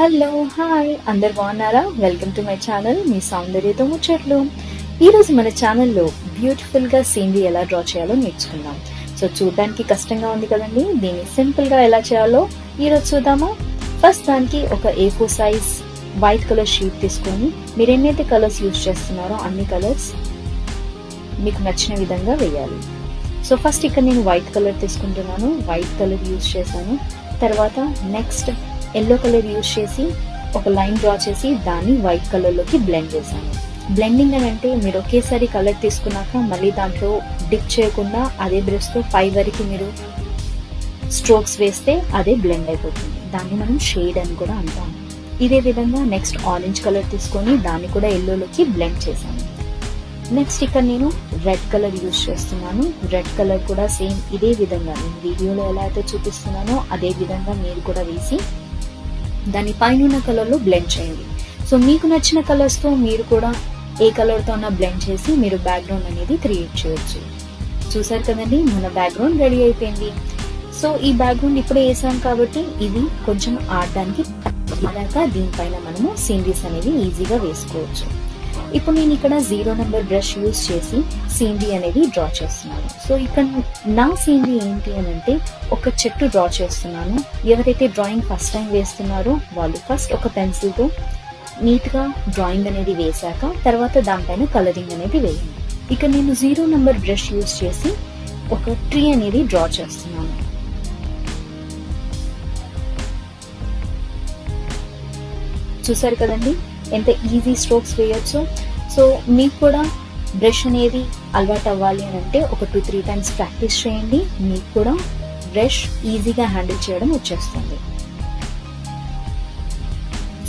Hello hi. అందరు బాగున్నారా? Welcome to my channel. మీ సౌందర్యతో ముచ్చట్లు ఈరోజు మన ఛానల్లో బ్యూటిఫుల్గా సీనరీ ఎలా డ్రా చేయాలో నేర్చుకుందాం. సో చూడడానికి కష్టంగా ఉంది కదండి. దీన్ని సింపుల్గా ఎలా చేయాలో ఈరోజు చూద్దామా? ఫస్ట్ దానికి ఒక A four size white colour sheet తీసుకొని మీరు ఎన్నైతే కలర్స్ యూజ్ చేస్తున్నారో అన్ని కలర్స్ మీకు నచ్చిన విధంగా వేయాలి. సో ఫస్ట్ ఇక్కడ నేను వైట్ కలర్ తీసుకుంటున్నాను. వైట్ కలర్ యూజ్ చేశాను. తర్వాత నెక్స్ట్ ఎల్లో కలర్ యూజ్ చేసి ఒక లైన్ డ్రా చేసి దాన్ని వైట్ కలర్లోకి బ్లెండ్ చేశాను. బ్లెండింగ్ అని అంటే మీరు ఒకేసారి కలర్ తీసుకున్నాక మళ్ళీ దాంట్లో డిప్ చేయకుండా అదే బ్రష్తో పై వరకు మీరు స్ట్రోక్స్ వేస్తే అదే బ్లెండ్ అయిపోతుంది. దాన్ని మనం షేడ్ అని కూడా అంటాము. ఇదే విధంగా నెక్స్ట్ ఆరెంజ్ కలర్ తీసుకొని దాన్ని కూడా ఎల్లోలోకి బ్లెండ్ చేశాను. నెక్స్ట్ ఇక్కడ నేను రెడ్ కలర్ యూజ్ చేస్తున్నాను. రెడ్ కలర్ కూడా సేమ్ ఇదే విధంగా నేను వీడియోలో ఎలా అయితే చూపిస్తున్నానో అదే విధంగా మీరు కూడా వేసి దాని పైన కలర్లో బ్లెండ్ చేయండి. సో మీకు నచ్చిన కలర్స్తో మీరు కూడా ఏ కలర్తో అన్నా బ్లెండ్ చేసి మీరు బ్యాక్గ్రౌండ్ అనేది క్రియేట్ చేయొచ్చు. చూసారు కదండి మన బ్యాక్గ్రౌండ్ రెడీ అయిపోయింది. సో ఈ బ్యాక్గ్రౌండ్ ఇప్పుడే వేసాం కాబట్టి ఇది కొంచెం ఆడటానికి అలాగా దీనిపైన మనము సీనరీస్ అనేవి ఈజీగా వేసుకోవచ్చు. ఇప్పుడు నేను ఇక్కడ జీరో నెంబర్ బ్రష్ యూజ్ చేసి సీనరీ అనేది డ్రా చేస్తున్నాను. సో ఇక్కడ నా సీనరీ ఏంటి అని అంటే ఒక చెట్టు డ్రా చేస్తున్నాను. ఎవరైతే డ్రాయింగ్ ఫస్ట్ టైం వేస్తున్నారో వాళ్ళు ఫస్ట్ ఒక పెన్సిల్తో నీట్గా డ్రాయింగ్ అనేది వేశాక తర్వాత దానిపైన కలరింగ్ అనేది వేయండి. ఇక నేను జీరో నెంబర్ బ్రష్ యూజ్ చేసి ఒక ట్రీ అనేది డ్రా చేస్తున్నాను. చూసారు కదండి? ఎంత ఈజీ స్ట్రోక్స్ వేయొచ్చు. సో మీకు కూడా బ్రష్ అనేది అలవాటు అవ్వాలి అని అంటే ఒక టూ త్రీ టైమ్స్ ప్రాక్టీస్ చేయండి. మీకు కూడా బ్రష్ ఈజీగా హ్యాండిల్ చేయడం వచ్చేస్తుంది.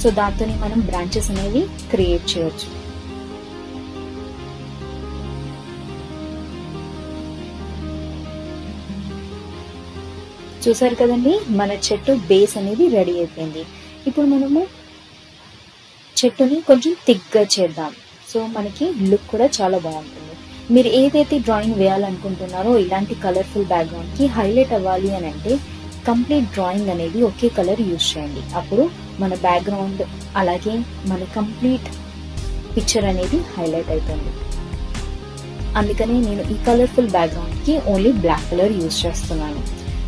సో దాంతోనే మనం బ్రాంచెస్ అనేవి క్రియేట్ చేయొచ్చు. చూసారు కదండి? మన చెట్టు బేస్ అనేది రెడీ అయిపోయింది. ఇప్పుడు మనము చెట్టుని కొంచెం థిక్గా చేద్దాం. సో మనకి లుక్ కూడా చాలా బాగుంటుంది. మీరు ఏదైతే డ్రాయింగ్ వేయాలనుకుంటున్నారో ఇలాంటి కలర్ఫుల్ బ్యాక్గ్రౌండ్కి హైలైట్ అవ్వాలి అని అంటే కంప్లీట్ డ్రాయింగ్ అనేది ఒకే కలర్ యూజ్ చేయండి. అప్పుడు మన బ్యాక్గ్రౌండ్ అలాగే మన కంప్లీట్ పిక్చర్ అనేది హైలైట్ అవుతుంది అందుకని నేను ఈ కలర్ఫుల్ బ్యాక్గ్రౌండ్కి ఓన్లీ బ్లాక్ కలర్ యూజ్ చేస్తున్నాను.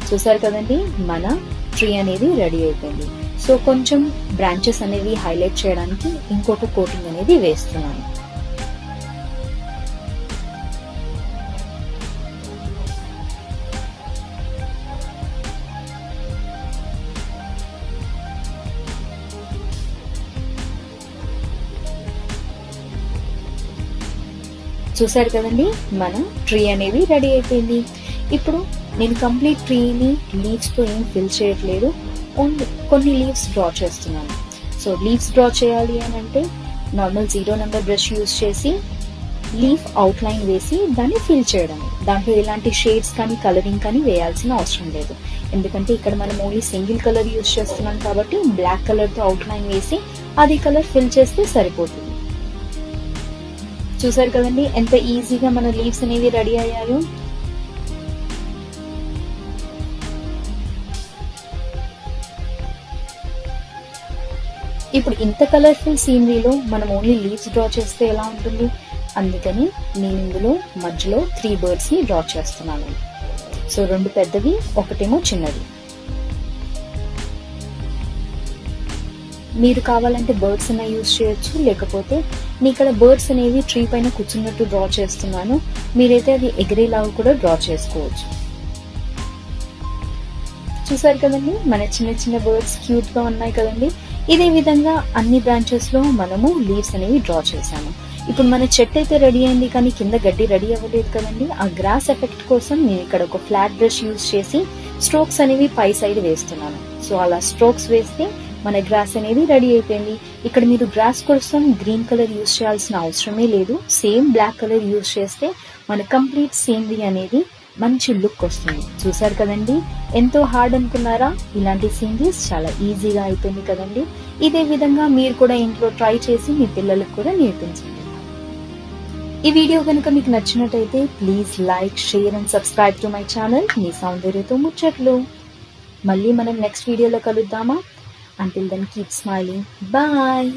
చూసారు కదండి మన ట్రీ అనేది రెడీ అయిపోయింది. సో కొంచెం బ్రాంచెస్ అనేవి హైలైట్ చేయడానికి ఇంకొక కోటింగ్ అనేది వేస్తున్నాను. చూసారు కదండి మన ట్రీ అనేది రెడీ అయిపోయింది. ఇప్పుడు నేను కంప్లీట్ ట్రీని లీవ్స్తో ఏం ఫిల్ చేయట్లేదు. ఓన్లీ కొన్ని లీవ్స్ డ్రా చేస్తున్నాను. సో లీవ్స్ డ్రా చేయాలి అని అంటే normal zero number brush use చేసి లీఫ్ అవుట్లైన్ వేసి దాన్ని ఫిల్ చేయడం. దాంట్లో ఎలాంటి షేడ్స్ కానీ కలరింగ్ కానీ వేయాల్సిన అవసరం లేదు. ఎందుకంటే ఇక్కడ మనం ఓన్లీ సింగిల్ కలర్ యూస్ చేస్తున్నాం కాబట్టి బ్లాక్ కలర్తో అవుట్లైన్ వేసి అది కలర్ ఫిల్ చేస్తే సరిపోతుంది. చూసారు కదండి ఎంత ఈజీగా మన లీవ్స్ అనేవి రెడీ అయ్యాయో? ఇప్పుడు ఇంత కలర్ఫుల్ సీనరీలో మనం ఓన్లీ లీవ్స్ డ్రా చేస్తే ఎలా ఉంటుంది? అందుకని నేను ఇందులో మధ్యలో త్రీ బర్డ్స్ని డ్రా చేస్తున్నాను. సో రెండు పెద్దవి ఒకటేమో చిన్నది. మీరు కావాలంటే బర్డ్స్ అన్న యూజ్ చేయొచ్చు లేకపోతే మీ ఇక్కడ బర్డ్స్ అనేవి ట్రీ పైన కూర్చున్నట్టు డ్రా చేస్తున్నాను. మీరైతే అది ఎగిరేలాగా కూడా డ్రా చేసుకోవచ్చు. చూసారు కదండి? మన చిన్న చిన్న బర్డ్స్ క్యూట్గా ఉన్నాయి కదండి? ఇదే విధంగా అన్ని బ్రాంచెస్లో మనము లీవ్స్ అనేవి డ్రా చేసాము ఇప్పుడు మన చెట్టు అయితే రెడీ అయింది కానీ కింద గడ్డి రెడీ అవ్వలేదు కదండి. ఆ గ్రాస్ ఎఫెక్ట్ కోసం నేను ఇక్కడ ఒక ఫ్లాట్ బ్రష్ యూజ్ చేసి స్ట్రోక్స్ అనేవి పై సైడ్ వేస్తున్నాను. సో అలా స్ట్రోక్స్ వేస్తే మన గ్రాస్ అనేది రెడీ అయిపోయింది. ఇక్కడ మీరు గ్రాస్ కోసం గ్రీన్ కలర్ యూజ్ చేయాల్సిన అవసరమే లేదు. సేమ్ బ్లాక్ కలర్ యూజ్ చేస్తే మన కంప్లీట్ సీనరీ అనేది మంచి లుక్ వస్తుంది. చూసారు కదండి? ఎంతో హార్డ్ అనుకున్నారా? ఇలాంటి సీనరీస్ చాలా ఈజీగా అయిపోయింది కదండి. ఇదే విధంగా మీరు కూడా ఇంట్లో ట్రై చేసి మీ పిల్లలకు కూడా నేర్పించండి. ఈ వీడియో కనుక మీకు నచ్చినట్టయితే please like share and subscribe to my channel మీ సౌందర్యతో ముచ్చట్లు. మళ్ళీ మనం నెక్స్ట్ వీడియోలో కలుద్దామా? Until then keep smiling bye